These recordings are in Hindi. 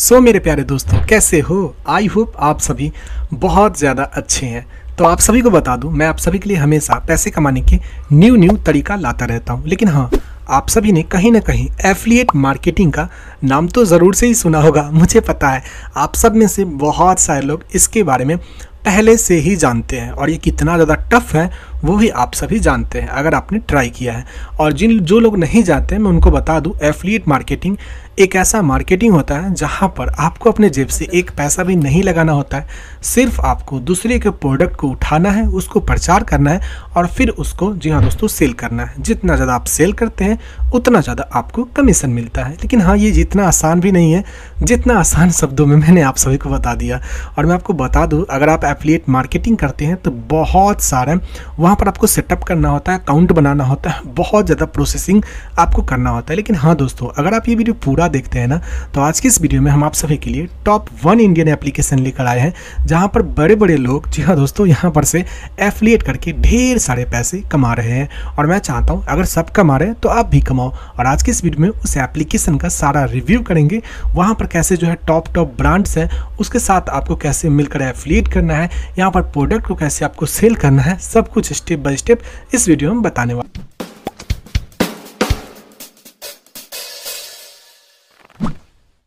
सो so, मेरे प्यारे दोस्तों कैसे हो? आई होप आप सभी बहुत ज़्यादा अच्छे हैं। तो आप सभी को बता दूँ मैं आप सभी के लिए हमेशा पैसे कमाने के न्यू न्यू तरीका लाता रहता हूँ। लेकिन हाँ आप सभी ने कहीं ना कहीं एफिलिएट मार्केटिंग का नाम तो ज़रूर से ही सुना होगा मुझे पता है। आप सब में से बहुत सारे लोग इसके बारे में पहले से ही जानते हैं और ये कितना ज़्यादा टफ है, वो भी आप सभी जानते हैं, अगर आपने ट्राई किया है। और जिन, जो लोग नहीं जानते, मैं उनको बता दूँ, एफिलिएट मार्केटिंग एक ऐसा मार्केटिंग होता है जहाँ पर आपको अपने जेब से एक पैसा भी नहीं लगाना होता है, सिर्फ़ आपको दूसरे के प्रोडक्ट को उठाना है, उसको प्रचार करना है और फिर उसको, जी हाँ दोस्तों, सेल करना है। जितना ज़्यादा आप सेल करते हैं, उतना ज़्यादा आपको कमीशन मिलता है। लेकिन हाँ ये जितना आसान भी नहीं है, जितना आसान शब्दों में मैंने आप सभी को बता दिया। और मैं आपको बता दूँ, अगर आप एफिलिएट मार्केटिंग करते हैं तो बहुत सारे, वहाँ पर आपको सेटअप करना होता है अकाउंट बनाना होता है, बहुत ज़्यादा प्रोसेसिंग आपको करना होता है। लेकिन हाँ दोस्तों, अगर आप ये वीडियो पूरा देखते हैं ना तो आज की इस वीडियो में हम आप सभी के लिए टॉप वन इंडियन एप्लीकेशन लेकर आए हैं, जहाँ पर बड़े बड़े लोग, जी हाँ दोस्तों, यहाँ पर से एफिलिएट करके ढेर सारे पैसे कमा रहे हैं। और मैं चाहता हूँ, अगर सब कमा रहे हैं तो आप भी कमाओ। और आज की इस वीडियो में उस एप्लीकेशन का सारा रिव्यू करेंगे, वहाँ पर कैसे जो है टॉप टॉप ब्रांड्स हैं, उसके साथ आपको कैसे मिलकर एफिलिएट करना है यहाँ पर प्रोडक्ट को कैसे आपको सेल करना है, सब कुछ स्टेप बाय स्टेप इस वीडियो में बताने वाले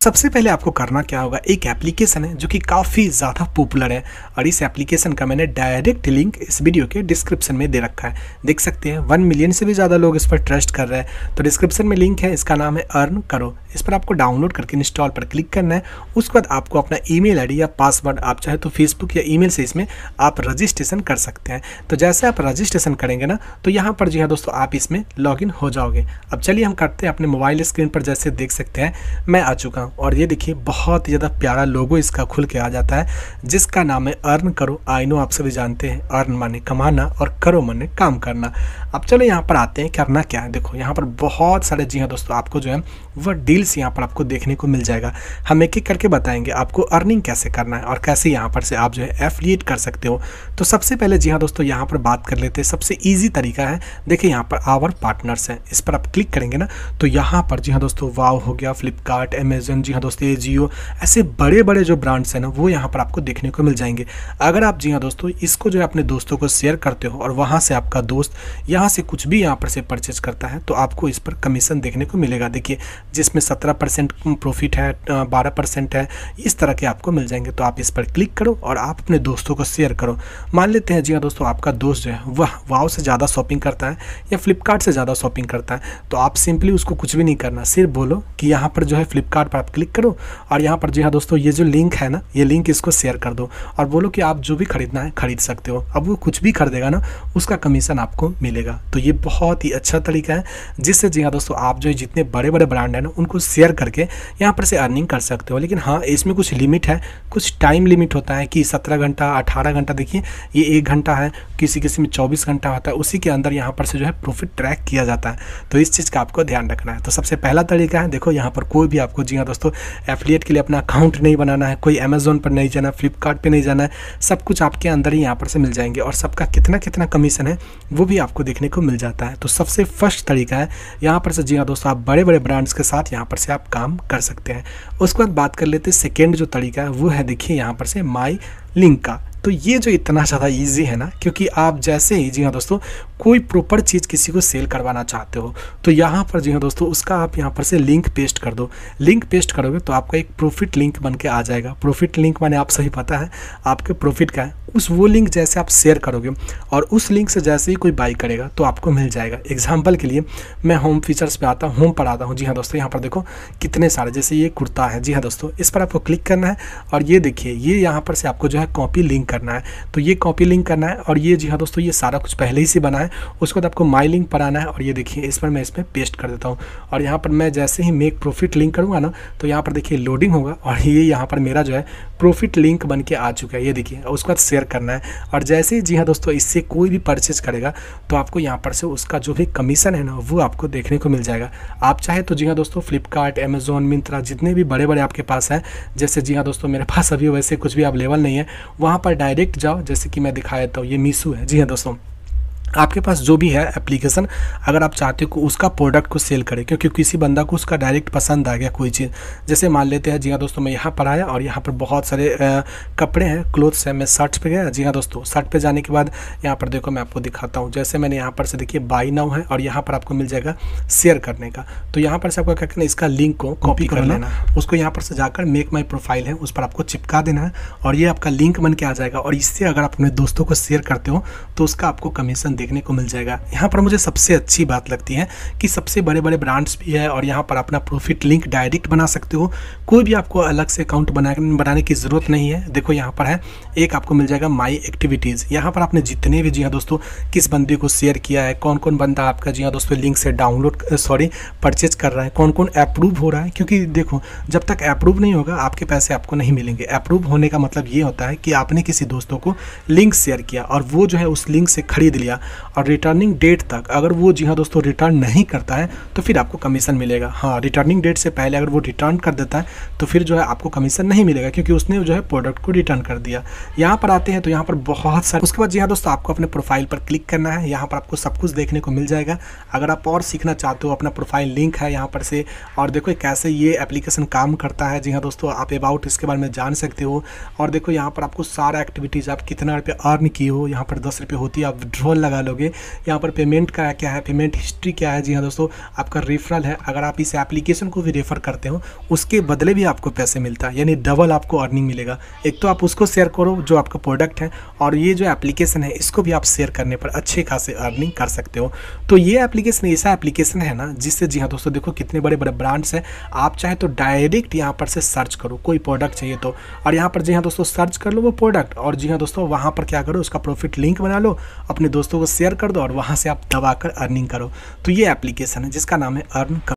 सबसे पहले आपको करना क्या होगा? एक एप्लीकेशन है जो कि काफ़ी ज़्यादा पॉपुलर है और इस एप्लीकेशन का मैंने डायरेक्ट लिंक इस वीडियो के डिस्क्रिप्शन में दे रखा है। देख सकते हैं वन मिलियन से भी ज़्यादा लोग इस पर ट्रस्ट कर रहे हैं। तो डिस्क्रिप्शन में लिंक है, इसका नाम है अर्न करो। इस पर आपको डाउनलोड करके इंस्टॉल पर क्लिक करना है। उसके बाद आपको अपना ईमेल आईडी या पासवर्ड आप चाहे तो फेसबुक या ईमेल से इसमें आप रजिस्ट्रेशन कर सकते हैं। तो जैसे आप रजिस्ट्रेशन करेंगे ना तो यहाँ पर जी हाँ दोस्तों, आप इसमें लॉगिन हो जाओगे। अब चलिए हम करते हैं अपने मोबाइल स्क्रीन पर, जैसे देख सकते हैं, मैं आ चुका हूँ। और ये देखिए, बहुत ज़्यादा प्यारा लोगो इसका खुल के आ जाता है, जिसका नाम है अर्न करो। आई नो आप सभी जानते हैं, अर्न माने कमाना और करो माने काम करना। अब चलो यहाँ पर आते हैं करना क्या है। देखो, यहाँ पर बहुत सारे जी हाँ दोस्तों, आपको जो है वह डील्स यहाँ पर आपको देखने को मिल जाएगा। हम एक एक करके बताएँगे आपको अर्निंग कैसे करना है और कैसे यहाँ पर से आप जो है एफिलिएट कर सकते हो। तो सबसे पहले जी हाँ दोस्तों, यहाँ पर बात कर लेते हैं। सबसे ईजी तरीका है। देखिए, यहाँ पर आवर पार्टनर्स हैं। इस पर आप क्लिक करेंगे ना तो यहाँ पर जी हाँ दोस्तों वाव हो गया फ्लिपकार्ट अमेजन जी हाँ दोस्तों, ये जियो ऐसे बड़े बड़े जो ब्रांड्स हैं ना, वो यहाँ पर आपको देखने को मिल जाएँगे। अगर आप जी हाँ दोस्तों, इसको जो है अपने दोस्तों को शेयर करते हो और वहाँ से आपका दोस्त यहाँ से कुछ भी यहाँ पर से परचेज करता है तो आपको इस पर कमीशन देखने को मिलेगा। देखिए, जिसमें सत्रह परसेंट प्रॉफिट है बारह परसेंट है, इस तरह के आपको मिल जाएँगे। तो आप इस पर क्लिक करो और आप अपने दोस्तों को शेयर करो। मान लेते हैं, जी हाँ दोस्तों, आपका दोस्त जो है, वह वाव से ज़्यादा शॉपिंग करता है या फ्लिपकार्ट से ज़्यादा शॉपिंग करता है तो आप सिंपली उसको कुछ भी नहीं करना, सिर्फ़ बोलो कि यहाँ पर जो है फ्लिपकार्ट आप क्लिक करो और यहाँ पर, जी हाँ दोस्तों, ये जो लिंक है ना, ये लिंक इसको शेयर कर दो और बोलो कि आप जो भी खरीदना है, खरीद सकते हो। अब वो कुछ भी खरीदेगा ना, उसका कमीशन आपको मिलेगा। तो ये बहुत ही अच्छा तरीका है, जिससे जी हाँ दोस्तों, आप जो जितने बड़े बड़े ब्रांड हैं ना, उनको शेयर करके यहाँ पर से अर्निंग कर सकते हो। लेकिन हाँ इसमें कुछ लिमिट है, कुछ टाइम लिमिट होता है कि सत्रह घंटा, अठारह घंटा, देखिए, ये एक घंटा है, किसी किसी में चौबीस घंटा होता है, उसी के अंदर यहाँ पर से जो है प्रॉफिट ट्रैक किया जाता है। तो इस चीज़ का आपको ध्यान रखना है। तो सबसे पहला तरीका है, देखो, यहाँ पर कोई भी आपको जी हाँ दोस्तों एफिलिएट के लिए अपना अकाउंट नहीं बनाना है, कोई अमेजोन पर नहीं जाना फ्लिपकार्ट पर नहीं जाना है, सब कुछ आपके अंदर ही यहाँ पर से मिल जाएँगे और सबका कितना कितना कमीशन है, वो भी आपको देखने को मिल जाता है। तो सबसे फ़र्स्ट तरीका है, यहाँ पर से जी हाँ दोस्तों, आप बड़े बड़े ब्रांड्स के साथ यहाँ पर से आप काम कर सकते हैं। उसके बाद बात कर लेते हैं सेकेंड जो तरीका है, वो है देखिए यहाँ पर से माई लिंक का। तो ये जो इतना ज़्यादा इजी है ना, क्योंकि आप जैसे ही, जी हाँ दोस्तों, कोई प्रॉपर चीज़ किसी को सेल करवाना चाहते हो तो यहाँ पर, जी हाँ दोस्तों, उसका आप यहाँ पर से लिंक पेस्ट कर दो। लिंक पेस्ट करोगे तो आपका एक प्रॉफिट लिंक बन के आ जाएगा। प्रॉफिट लिंक माने आप सही पता है, आपके प्रॉफिट का है। उस वो लिंक जैसे आप शेयर करोगे और उस लिंक से जैसे ही कोई बाई करेगा तो आपको मिल जाएगा। एग्ज़ाम्पल के लिए मैं होम फीचर्स पे आता हूँ होम पर आता हूँ। जी हाँ दोस्तों, यहाँ पर देखो कितने सारे, जैसे ये कुर्ता है, जी हाँ दोस्तों, इस पर आपको क्लिक करना है और ये देखिए, ये यहाँ पर से आपको जो है कॉपी लिंक करना है। तो ये कॉपी लिंक करना है और ये, जी हाँ दोस्तों, ये सारा कुछ पहले ही से बना है। उसके बाद आपको माई लिंक पर आना है और ये देखिए, इस पर मैं इसमें पेस्ट कर देता हूँ। और यहाँ पर मैं जैसे ही मेक प्रॉफिट लिंक करूँगा ना तो यहाँ पर देखिए लोडिंग होगा और ये यहाँ पर मेरा जो है प्रॉफिट लिंक बन के आ चुका है। ये देखिए, उसके बाद शेयर करना है। और जैसे ही, जी हाँ दोस्तों, इससे कोई भी परचेज करेगा तो आपको यहाँ पर से उसका जो भी कमीशन है ना, वो आपको देखने को मिल जाएगा। आप चाहे तो जी हाँ दोस्तों फ्लिपकार्ट अमेजोन मिंत्रा जितने भी बड़े बड़े आपके पास हैं, जैसे, जी हाँ दोस्तों, मेरे पास अभी वैसे कुछ भी अवेलेबल नहीं है, वहाँ पर डायरेक्ट जाओ जैसे कि मैं दिखाया था ये मीसू है। जी हाँ दोस्तों। आपके पास जो भी है एप्लीकेशन अगर आप चाहते हो उसका प्रोडक्ट को सेल करें क्योंकि किसी बंदा को उसका डायरेक्ट पसंद आ गया कोई चीज़। जैसे मान लेते हैं जी हाँ दोस्तों मैं यहाँ पर आया और यहाँ पर बहुत सारे आ, कपड़े हैं क्लोथ्स हैं मैं शर्ट पे गया। जी हाँ दोस्तों शर्ट पे जाने के बाद यहाँ पर देखो मैं आपको दिखाता हूँ। जैसे मैंने यहाँ पर से देखिए बाई नाउ है और यहाँ पर आपको मिल जाएगा शेयर करने का। तो यहाँ पर से आपको क्या करना इसका लिंक को कॉपी कर लेना। उसको यहाँ पर से जाकर मेक माई प्रोफ़ाइल है उस पर आपको चिपका देना है और ये आपका लिंक बन के आ जाएगा। और इससे अगर आप अपने दोस्तों को शेयर करते हो तो उसका आपको कमीशन देखने को मिल जाएगा। यहाँ पर मुझे सबसे अच्छी बात लगती है कि सबसे बड़े बड़े ब्रांड्स भी है और यहाँ पर अपना प्रॉफिट लिंक डायरेक्ट बना सकते हो। कोई भी आपको अलग से अकाउंट बना, बनाने की ज़रूरत नहीं है। देखो यहाँ पर है, एक आपको मिल जाएगा माई एक्टिविटीज़ यहाँ पर आपने जितने भी, जी हाँ दोस्तों, किस बंदे को शेयर किया है कौन कौन बंदा आपका, जी हाँ दोस्तों लिंक से डाउनलोड सॉरी परचेज कर रहा है कौन कौन अप्रूव हो रहा है? क्योंकि देखो, जब तक अप्रूव नहीं होगा, आपके पैसे आपको नहीं मिलेंगे। अप्रूव होने का मतलब ये होता है कि आपने किसी दोस्तों को लिंक शेयर किया और वो जो है उस लिंक से खरीद लिया। और रिटर्निंग डेट तक अगर वो, जी हाँ दोस्तों रिटर्न नहीं करता है तो फिर आपको कमीशन मिलेगा। हाँ रिटर्निंग डेट से पहले अगर वो रिटर्न कर देता है तो फिर जो है आपको कमीशन नहीं मिलेगा, क्योंकि उसने जो है प्रोडक्ट को रिटर्न कर दिया। यहाँ पर आते हैं तो यहाँ पर बहुत सारे, उसके बाद, जी हाँ दोस्तों, आपको अपने प्रोफ़ाइल पर क्लिक करना है। यहाँ पर आपको सब कुछ देखने को मिल जाएगा। अगर आप और सीखना चाहते हो, अपना प्रोफ़ाइल लिंक है यहाँ पर से, और देखो कैसे ये एप्लीकेशन काम करता है, जी हाँ दोस्तों, आप अबाउट इसके बारे में जान सकते हो। और देखो यहाँ पर आपको सारा एक्टिविटीज़ आप कितना रुपये अर्न किए हो, यहाँ पर दस रुपये होती है, आप विड्रॉल लगा लोगे यहाँ पर पेमेंट का क्या है? पेमेंट हिस्ट्री क्या है? जी हाँ दोस्तों, आपका रेफरल है। अगर आप इस एप्लीकेशन को भी रेफर करते हो, उसके बदले भी आपको पैसे मिलता है। यानी डबल आपको अर्निंग मिलेगा। एक तो आप उसको शेयर करो, जो आपका प्रोडक्ट है, और ये जो एप्लीकेशन है, इसको भी आप शेयर करने पर अच्छे खासे अर्निंग कर सकते हो। तो ये एप्लीकेशन ऐसा एप्लीकेशन है ना, जिससे जी हाँ दोस्तों, देखो कितने बड़े बड़े ब्रांड्स हैं। आप चाहे तो डायरेक्ट यहाँ पर से सर्च करो, कोई प्रोडक्ट चाहिए तो। और यहाँ पर जी हाँ दोस्तों सर्च कर लो वो प्रोडक्ट और जी हाँ दोस्तों, वहाँ पर क्या करो, उसका प्रॉफिट लिंक बना लो, अपने दोस्तों शेयर कर दो और वहाँ से आप दबा कर अर्निंग करो। तो ये एप्लीकेशन है जिसका नाम है अर्न